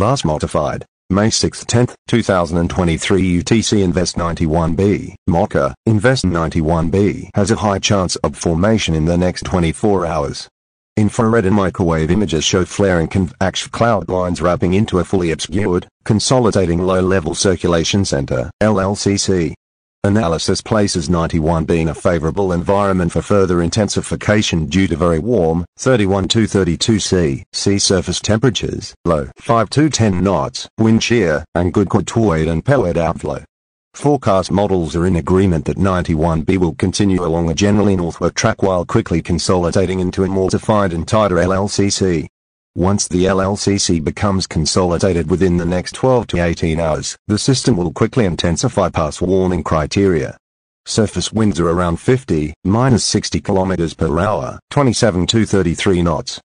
Last modified. May 6, 10, 2023 UTC Invest 91B, Mocha, Invest 91B has a high chance of formation in the next 24 hours. Infrared and microwave images show flaring convection cloud lines wrapping into a fully obscured, consolidating low-level circulation center, LLCC. Analysis places 91B in a favorable environment for further intensification due to very warm, 31 to 32 C, sea surface temperatures, low 5 to 10 knots, wind shear, and good equatorward and poleward outflow. Forecast models are in agreement that 91B will continue along a generally northward track while quickly consolidating into a more defined and tighter LLCC. Once the LLCC becomes consolidated within the next 12 to 18 hours, the system will quickly intensify past warning criteria. Surface winds are around 50, minus 60 kilometers per hour, 27 to 33 knots.